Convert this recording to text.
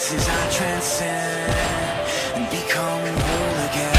Since I transcend and become whole again.